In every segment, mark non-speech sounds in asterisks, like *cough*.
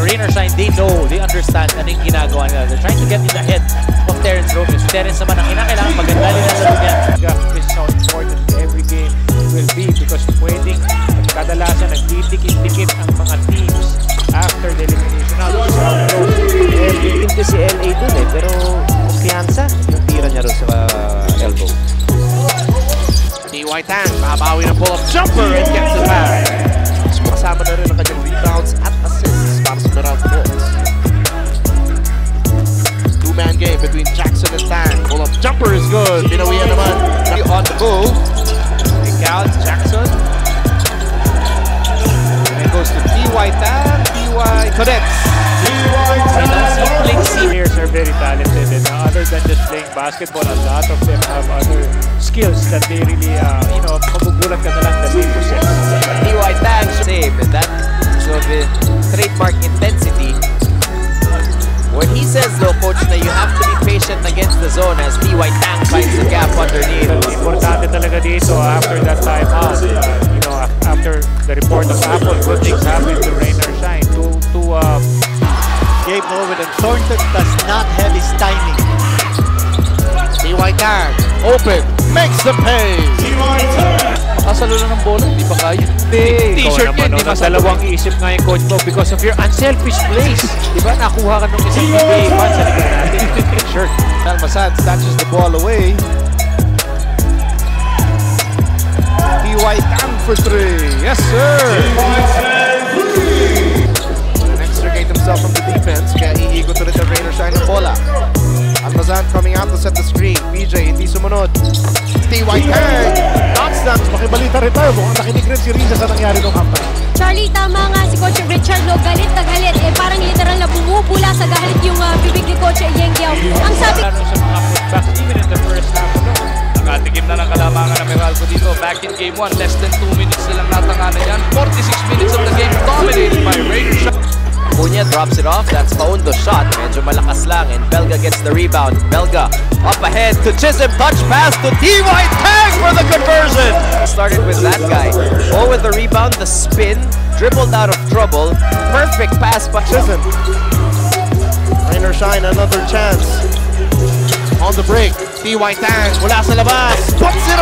Rain or Shine, they know, they understand ano yung ginagawa nila. They're trying to get in the head of Terence Romeo. Si Terence naman ang kinakailangan maganda rin ang laro niya. This is how important every game will be because pwedeng kadalasan nagdidikit-dikit ang mga teams after the elimination. Now, this is how it goes. Eh, bigin ko si LA dun eh, pero kumpiyansa yung tira niya ron sa uh, elbow. DY Tang, babawi ng pull-up jumper and gets it back. Kasama na rin ang kanyang rebounds at assists para sa Meralco Bulls. Two-man game between Jackson and Tang. Pull-up jumper is good. Binawian naman on the move. Kick out, Jackson. And it goes to T.Y. Tan. T.Y. connects. Si playing seniors are very talented and uh, other than just playing basketball, a lot of them have other skills that they really, uh, you know, magugulat ka na lang that they possess. DY Tang save, and that sort of patient against the zone as DY Tang finds the gap underneath. Importante talaga dito after that timeout, uh, you know, after the report of Apple, good things happen to Rain or Shine. To, to uh, Gabe Owen and Thornton does not have his timing. DY Tang, open, makes the pay. Makasalo lang ng bola, hindi ba kaya? Hindi. T-shirt yun, di ba? dalawang isip nga yung coach mo because of your unselfish plays. Di ba? Nakuha ka nung isang PBA fans sa likod natin. *laughs* Shirt. Almasad snatches the ball away. DY Tang for three. Yes, sir. Extricate himself from the defense. Kaya iigot ulit ang Rain or Shine ng bola. Almazan coming out to set the screen. PJ hindi sumunod. DY Tang. Touchdown. Makibalita rin tayo, mukhang nakinig rin si Riza sa nangyari nung halftime. Charlie, tama nga si Coach Richard, no, galit na galit. Eh, parang literal na bumubula sa galit yung ah, bibig ni Coach Yengiao. Ang sabi Lalo sa mga putbacks, even in the first half. Ano? Nakatikim na ng kalamangan ng Meralco dito. Back in game 1, less than 2 minutes na lang natanganan yan. 46 minutes of the game dominated by Raiders. Cunha drops it off. That's Paundo shot. Medyo malakas lang. And Belga gets the rebound. Belga up ahead to Chisholm. Touch pass to T.Y. Tang for the conversion. Started with that guy. Oh, with the rebound, the spin. Dribbled out of trouble. Perfect pass by Chisholm. Rain or Shine, another chance. On the break, DY Tang mula sa labas. Puts it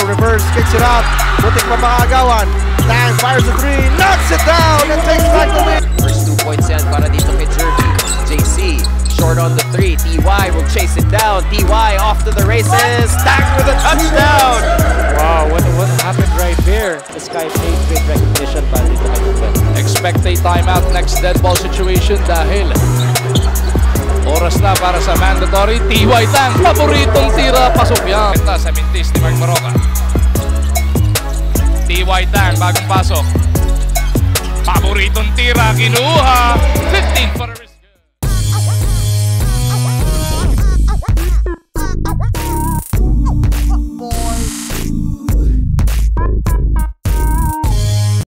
Trying to go reverse, kicks it out. Butik pa maagawan. Tang fires a three, knocks it down, and takes back the lead. First two points yan para dito kay Jervy. JC, short on the three. TY will chase it down. TY off to the races. Tang with a touchdown. Wow, what, what happened right there? This guy played great recognition para dito kay Ruben. Expect a timeout next dead ball situation dahil oras na para sa mandatory. TY Tang, paboritong tira, pasok yan. Ito sa mintis ni Mark Maroka. TY Tang, bagong pasok. Paboritong tira, kinuha.